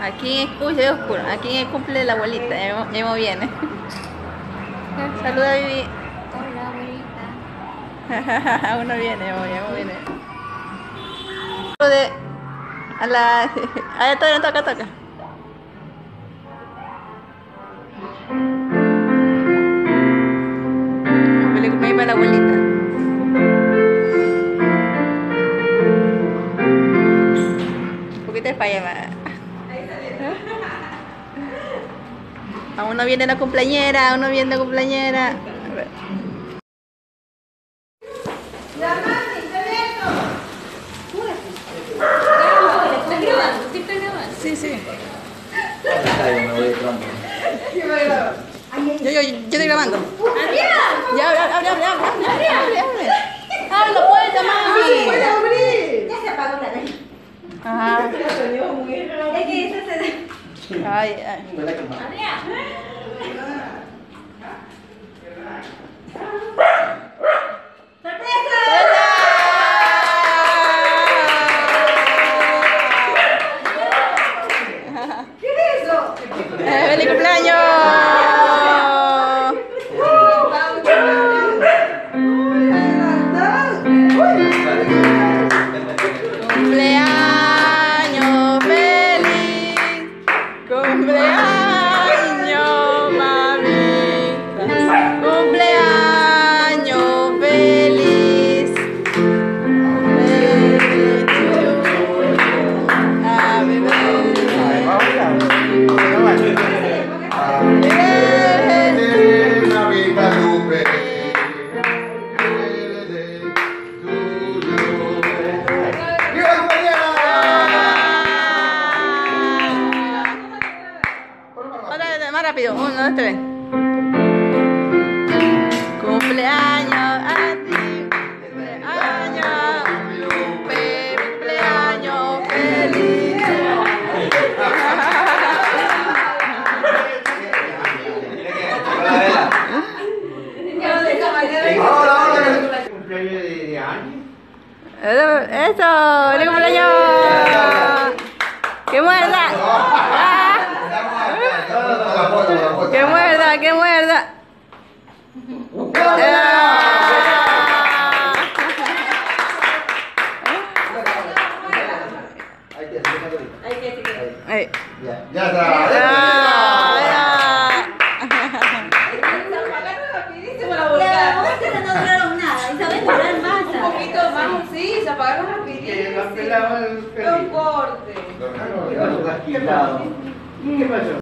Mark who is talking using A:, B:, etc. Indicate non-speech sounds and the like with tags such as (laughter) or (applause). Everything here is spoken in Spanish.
A: Aquí escucha es oscuro. Aquí cumple la abuelita. Emo, Emo viene. (laughs) Saluda Vivi.
B: Hola, abuelita. (laughs)
A: Uno viene, Emo, Emo viene. De, a la. (laughs) Ahí todavía no toca, toca. Feliz cumpleaños para la abuelita. Un poquito de falla (laughs) A uno viene la cumpleañera, a uno viene la cumpleañera. A ver.
B: ¿Estás grabando? ¿Sí estás grabando?
A: Sí, sí.
C: Me voy de tronco.
A: Yo, yo, yo estoy grabando.
B: ¡Adrián!
A: Ya, hable, hable, hable, hable, hable, hable, hable. Habla, puerta, mami.
D: Ya se apagó la luz.
A: Ajá.
D: Es que eso se...
A: Ay, ay. Rápido, uno, dos, tres. Cumpleaños a ti, cumpleaños, cumpleaños feliz.
E: Cumpleaños de.
A: Eso, eso, feliz cumpleaños. Ay.
E: Ya, ya está.
A: Ah,
D: rapidísimo la volcada. Las bolsas no duraron nada. Y saben durar más.
F: Un poquito más, sí, se apagaron rapidito.
E: Que la pelaba el
F: Fue un corte.
C: ¿Qué pasó?